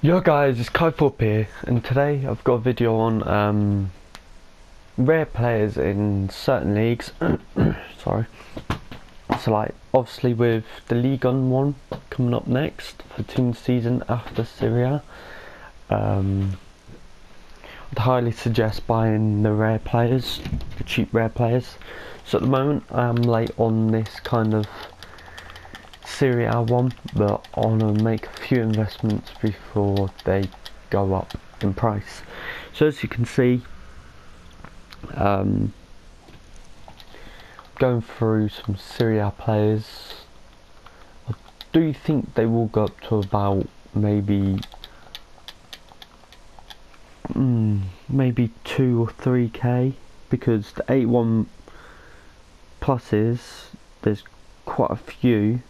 Yo guys, it's Kai Thorpe here, and today I've got a video on um, rare players in certain leagues. Sorry. So like, obviously with the League on one coming up next for team season after Serie A, um, I'd highly suggest buying the rare players, the cheap rare players. So at the moment I'm late on this kind of Serie A one, but I want to make a few investments before they go up in price. So as you can see, um, going through some Serie A players, I do think they will go up to about maybe mm, maybe two or three k because the 8-1 pluses there's quite a few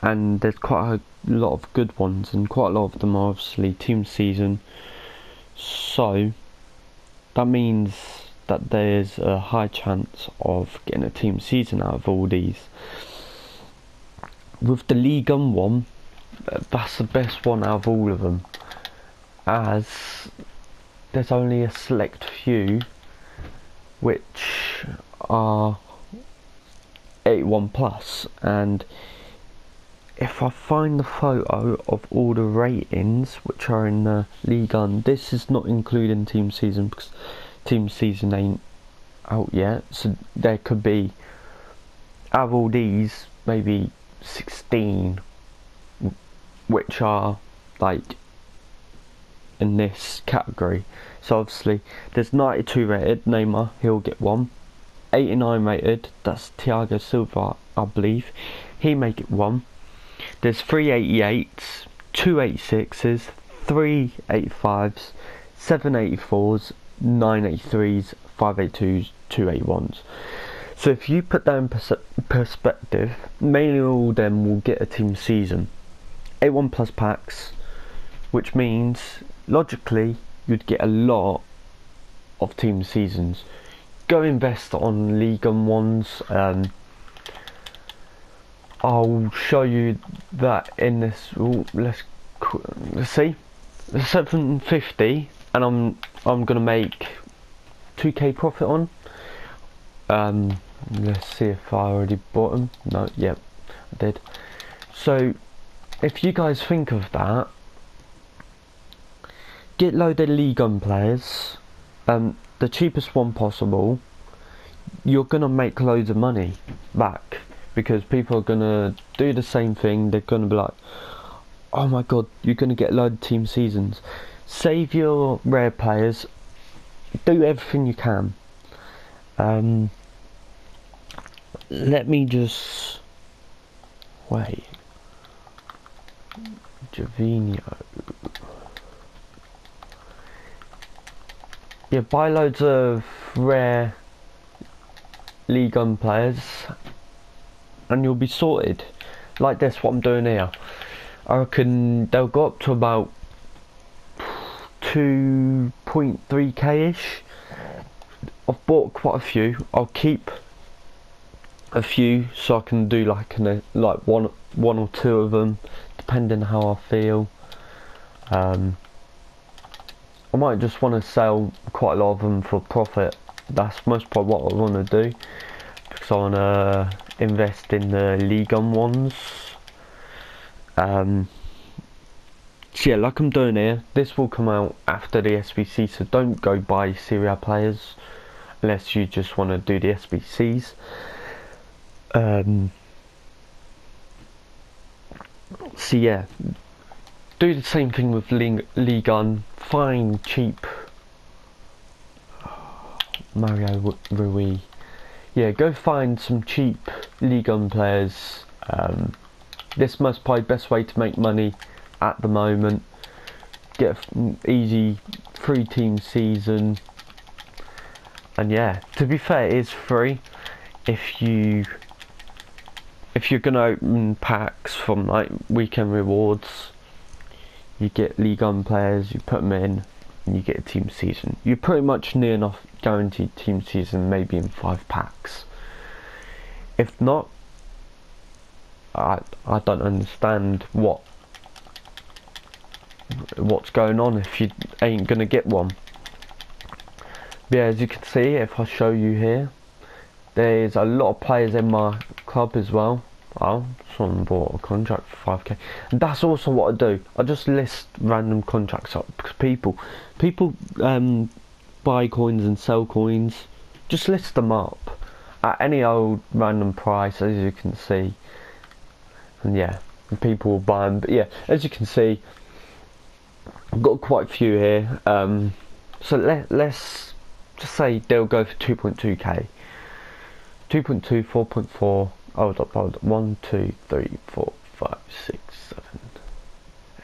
and there's quite a lot of good ones and quite a lot of them are obviously team season. So that means that there's a high chance of getting a team season out of all these. With the league gun one that's the best one out of all of them. As there's only a select few which are 81 plus and if I find the photo of all the ratings which are in the league on this is not including team season because team season ain't out yet. So there could be out of all these maybe 16 which are like in this category. So obviously there's 92 rated Neymar he'll get one. 89 rated that's Thiago Silva I believe he may get one there's 388s, 286s, 385s, 784s, 983s, 582s, 281s. So if you put that in pers perspective, mainly all them will get a team season. 81 plus packs, which means logically you'd get a lot of team seasons. Go invest on League and ones. Um, I'll show you that in this. Ooh, let's let's see. 750, and I'm I'm gonna make 2k profit on. Um, let's see if I already bought them. No, yep, I did. So, if you guys think of that, get loaded league gun players, um, the cheapest one possible. You're gonna make loads of money back because people are gonna do the same thing. They're gonna be like, "Oh my god, you're gonna get a of team seasons." Save your rare players. Do everything you can. Um, let me just wait. Javinho. Yeah, buy loads of rare League One players and you'll be sorted. Like this what I'm doing here. I reckon they'll go up to about 2.3k ish I've bought quite a few. I'll keep a few so I can do like an, like one one or two of them depending how I feel. Um, I might just want to sell quite a lot of them for profit. That's most probably what I want to do. Because I want to invest in the League on ones. Um, yeah, like I'm doing here, this will come out after the SBC, so don't go buy Serie A players unless you just want to do the SBCs. Um, so yeah, do the same thing with League on, find cheap Mario Rui yeah, go find some cheap League One players. Um, this must probably best way to make money at the moment. Get an easy free team season. And yeah, to be fair, it is free if you if you're gonna open packs from like weekend rewards. You get League One players, you put them in, and you get a team season. You're pretty much near enough guaranteed team season, maybe in five packs. If not, I I don't understand what what's going on if you ain't gonna get one. But yeah, as you can see, if I show you here, there's a lot of players in my club as well. Oh, someone bought a contract for 5k. And that's also what I do. I just list random contracts up because people, people um, buy coins and sell coins. Just list them up at any old random price, as you can see. And yeah, people will buy them. But yeah, as you can see, I've got quite a few here. Um, so let, let's just say they'll go for 2.2k. 2.2, 4.4, hold up, hold up, 1, 2, 3, 4, 5, 6, 7,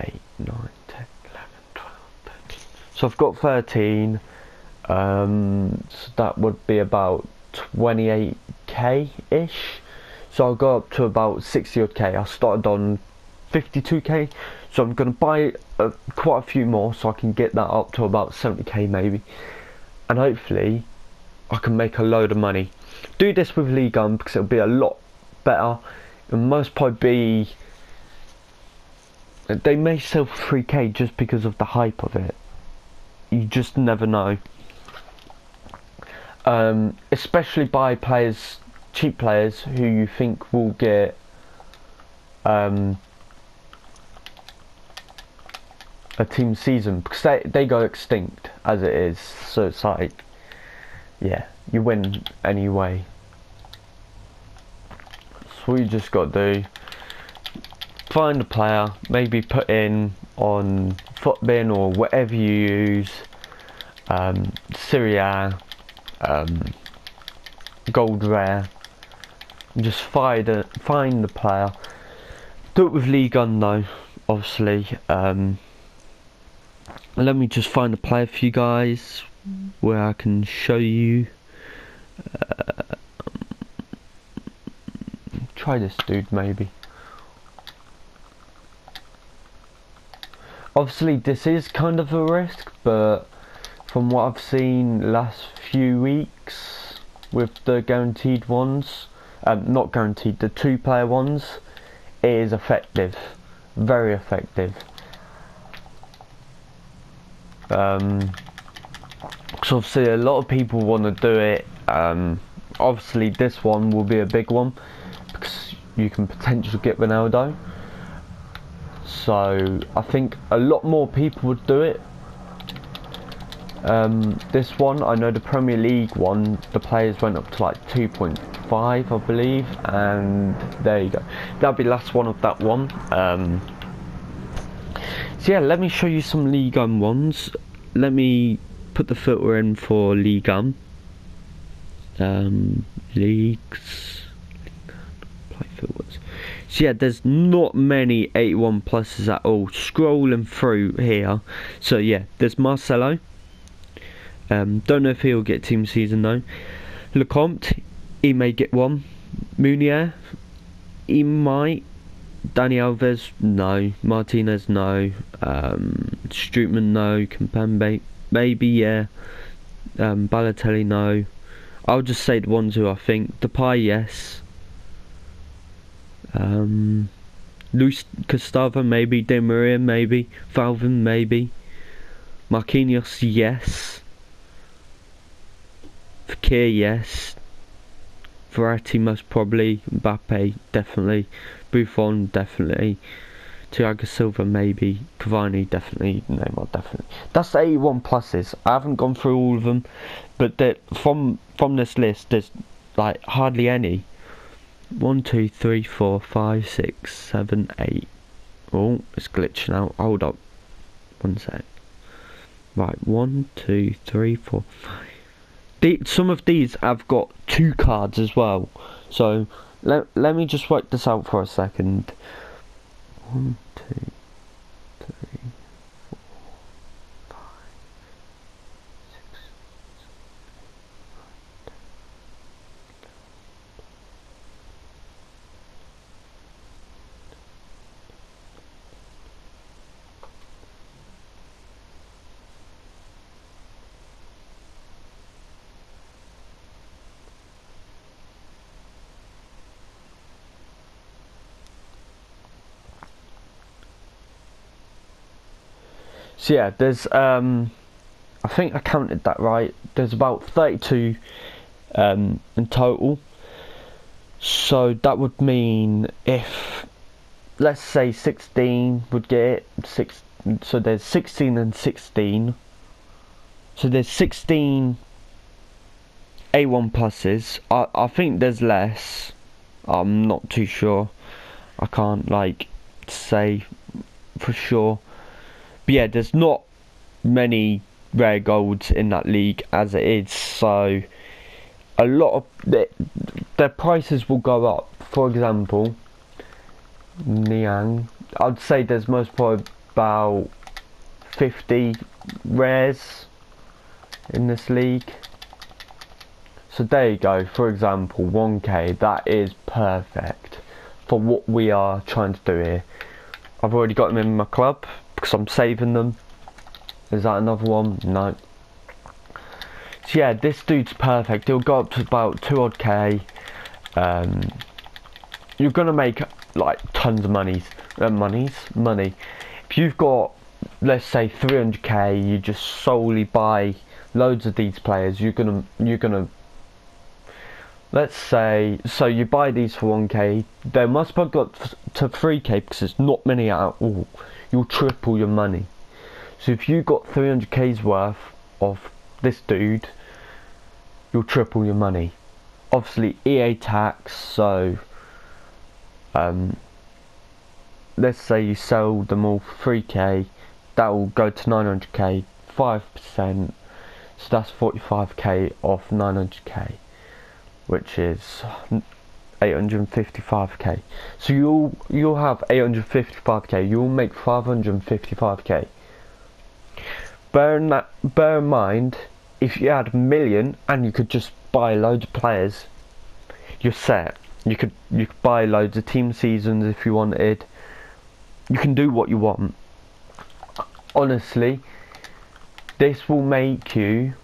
8, 9, 10, 11, 12, 13. So I've got 13, um, so that would be about 28k-ish. So I'll go up to about 60 odd k. I started on 52k, so I'm going to buy uh, quite a few more so I can get that up to about 70k maybe. And hopefully I can make a load of money. Do this with League Gun because it'll be a lot better. It most probably be. They may sell for 3k just because of the hype of it. You just never know. Um, especially by players, cheap players who you think will get um, a team season because they they go extinct as it is. So it's like, yeah, you win anyway. So we just got to do find a player, maybe put in on Futbin or whatever you use, um, Serie A, um, Gold Rare, just find the find the player. Do it with League Gun though, obviously. Um, let me just find a player for you guys where I can show you. Uh, try this dude maybe. Obviously this is kind of a risk but from what I've seen last few weeks with the guaranteed ones, um, not guaranteed, the two player ones, it is effective, very effective. Um, so obviously a lot of people want to do it. Um, obviously this one will be a big one because you can potentially get Ronaldo. So I think a lot more people would do it. Um, this one, I know the Premier League one, the players went up to like 2.5 I believe, and there you go. That'll be the last one of that one. Um, so yeah, let me show you some League One ones. Let me put the filter in for League One. Um, leagues. So yeah, there's not many 81 pluses at all. Scrolling through here. So yeah, there's Marcelo. Um, don't know if he'll get team season though. Lecomte, he may get one. Meunier, he might. Dani Alves, no. Martinez, no. Um, Strootman, no. Kimpembe, maybe, yeah. Um, Balotelli, no. I'll just say the ones who I think. Depay, yes. Um, Luis Gustavo, maybe. Di Maria, maybe. Valvin, maybe. Marquinhos, yes. Fekir, yes. Verratti, most probably. Mbappe, definitely. Buffon, definitely. Thiago Silva, maybe. Cavani, definitely. Neymar, definitely. That's the 81 pluses. I haven't gone through all of them, but from from this list, there's like hardly any. One, two, three, four, five, six, seven, eight. Oh, it's glitching out. Hold up. One sec. Right, one, two, three, four, five. The, some of these have got two cards as well. So let, let me just work this out for a second. One, two, So yeah, there's um, I think I counted that right. There's about 32 um, in total. So that would mean if let's say 16 would get it, six. So there's 16 and 16. So there's 16 A1 pluses. I I think there's less. I'm not too sure. I can't like say for sure. But yeah, there's not many rare golds in that league as it is, so a lot of the, their prices will go up. For example, Niang, I'd say there's most probably about 50 rares in this league. So there you go, for example, 1k, that is perfect for what we are trying to do here. I've already got them in my club because I'm saving them. Is that another one? No. So yeah, this dude's perfect. He'll go up to about 2 odd k. Um, you're gonna make like tons of monies, uh, monies, money. If you've got, let's say 300k, you just solely buy loads of these players. You're gonna, you're gonna let's say so you buy these for 1k they must have got to 3k because there's not many at all you'll triple your money. So if you got 300k's worth of this dude you'll triple your money. Obviously EA tax so um, let's say you sell them all for 3k that will go to 900k 5% so that's 45k off 900k which is 855k. So you'll you'll have 855k. You'll make 555k. Bear in that, bear in mind, if you had a million and you could just buy loads of players, you're set. You could you could buy loads of team seasons if you wanted. You can do what you want. Honestly, this will make you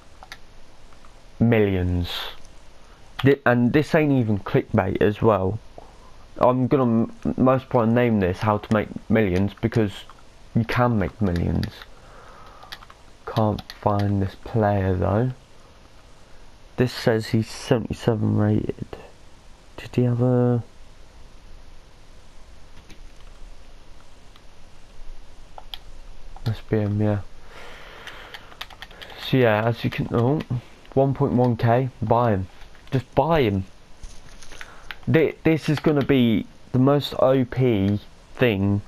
millions and this ain't even clickbait as well. I'm gonna most probably name this "How to Make Millions" because you can make millions. Can't find this player though. This says he's 77 rated. Did he have a? Must be him, yeah. So yeah, as you can, oh, 1.1k, buy him. Just buy him. This is going to be the most OP thing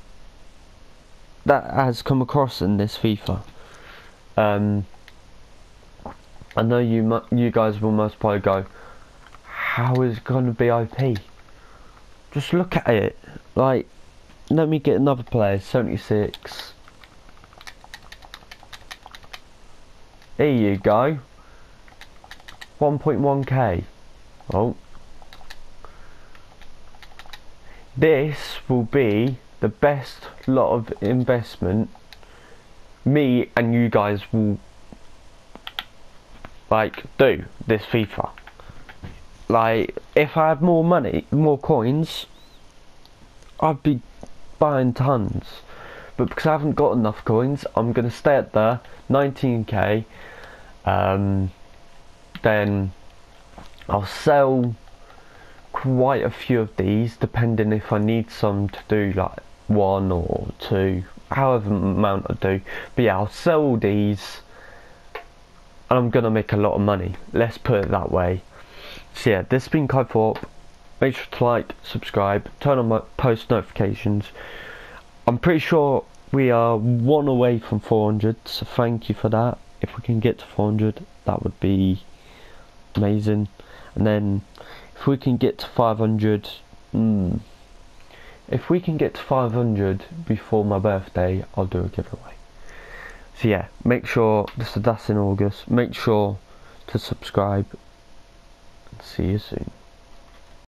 that has come across in this FIFA. Um, I know you you guys will most probably go, how is it going to be OP? Just look at it. Like, let me get another player, 76. Here you go. 1.1k. Oh. This will be the best lot of investment me and you guys will like do this FIFA. Like if I had more money, more coins, I'd be buying tons. But because I haven't got enough coins, I'm gonna stay at the 19k. Um, then I'll sell quite a few of these depending if I need some to do like one or two however amount I do. But yeah I'll sell these and I'm gonna make a lot of money. Let's put it that way. So yeah this has been Kai Thorpe make sure to like subscribe turn on my post notifications. I'm pretty sure we are one away from 400 so thank you for that. If we can get to 400 that would be amazing and then if we can get to 500 mm, if we can get to 500 before my birthday I'll do a giveaway. So yeah make sure this is that's in August make sure to subscribe and see you soon